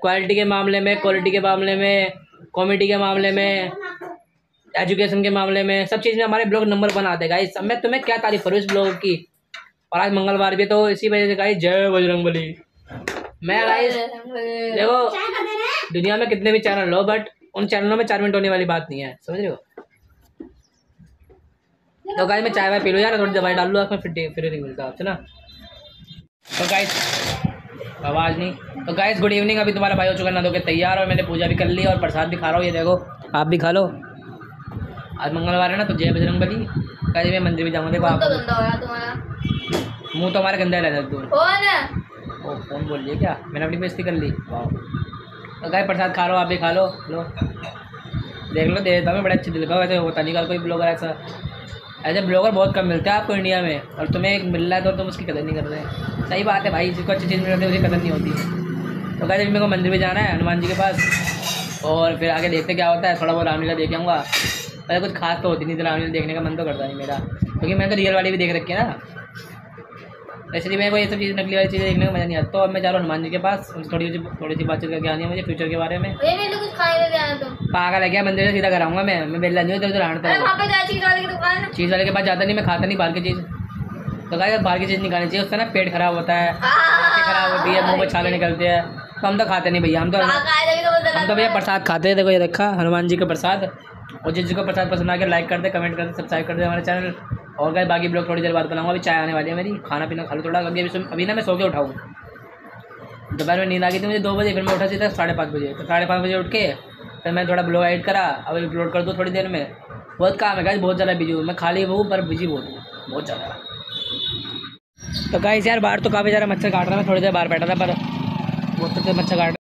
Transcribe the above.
Quality के मामले में क्वालिटी के मामले में कॉमेडी के मामले में एजुकेशन के मामले में सब चीज़ में हमारे ब्लॉग नंबर वन आते गाइस अब मैं तुम्हें क्या तारीफ़ करूँ इस ब्लॉग की? और आज मंगलवार भी तो इसी वजह से गाइस जय बजरंग बली मैं गाइस देखो दुनिया में कितने भी चैनल हो बट उन चैनलों में चार मिनट होने वाली बात नहीं है समझ रहे हो? तो गाइस मैं चाय वाय पी लूँ यार थोड़ी दवाई डाल लो में फिर फिर नहीं मिलता आपसे ना? तो गाइस आवाज़ नहीं। तो गाइस गुड इवनिंग अभी तुम्हारा भाई हो चुका ना दो के तैयार और मैंने पूजा भी कर ली और प्रसाद भी खा रहा हूँ ये देखो आप भी खा लो। आज मंगलवार है ना तो जय बजरंग बली। कल मैं मंदिर भी जाऊँगा देखो आप। तो तुम्हारा। मुँह तो हमारे गंदा रहता है ओ कौन बोल रही क्या? मैंने अपनी बेइज्जती कर ली। तो गाय प्रसाद खा लो आप भी खा लो। लो। देख लो दे देता हूँ बड़े अच्छे दिल का वैसे होता नहीं कल कोई ब्लॉगर ऐसा। ऐसे ब्लॉगर बहुत कम मिलते हैं आपको इंडिया में और तुम्हें एक मिल रहा है तो तुम उसकी कदर नहीं कर रहे। सही बात है भाई जिसको अच्छी चीज़ मिल रही है उसकी कदर नहीं होती। है तो कहते मेरे को मंदिर में जाना है हनुमान जी के पास। और फिर आगे देखते क्या होता है थोड़ा बहुत रामलीला देख आऊँगा। अरे कुछ खास तो होती नहीं थी रामलीला देखने का मन तो करता नहीं मेरा। क्योंकि मैंने तो रियल वाली भी देख रखी है ना। इसलिए मेरे को ये सब चीज़ नकली वाली चीज़ें देखने का मज़ा नहीं आता। तो अब मैं जा रहा हूँ हनुमान जी के पास उनसे थोड़ी सी थोड़ी सी बातचीत करके आनी है मुझे फ्यूचर के बारे में। तुम पागल है क्या? मंदिर से सीधा कराऊँगा मैं। मैं बेला नहीं है। चीज़ वाले के पास जाता नहीं मैं खाता नहीं बाहर की चीज़। तो कहा बाहर की चीज़ नहीं खानी चाहिए उससे ना पेट खराब होता है खराब होती है मुँह में छाले निकलते हैं। तो हम तो खाते नहीं भैया हम तो है हम तो भैया प्रसाद खाते हैं देखो ये रखा हनुमान जी का प्रसाद। और जिस जिसको प्रसाद पसंद आ गया लाइक कर दे कमेंट कर दे सब्सक्राइब कर दे हमारे चैनल और गए बाकी ब्लॉग थोड़ी देर बाद बनाऊँगा अभी चाय आने वाली है मेरी खाना पीना खा लो थोड़ा अभी अभी अभी ना मैं सो के उठाऊँ। दोपहर में नींद आ गई थी मुझे दो बजे फिर मैं उठा सीधा साढ़े पाँच बजे। तो साढ़े पाँच बजे उठ के फिर मैं थोड़ा ब्लॉग एडिट करा अब अपलोड कर दूँ थोड़ी देर में। बहुत काम है गाइस बहुत ज़्यादा बिज़ी हूँ। मैं खाली हूँ पर बिज़ी बहुत हूँ बहुत ज़्यादा। तो गाइस यार बाहर तो काफ़ी ज़्यादा मच्छर काट रहा मैं थोड़ी देर बाहर बैठा था, पर बहुत तो मच्छर काट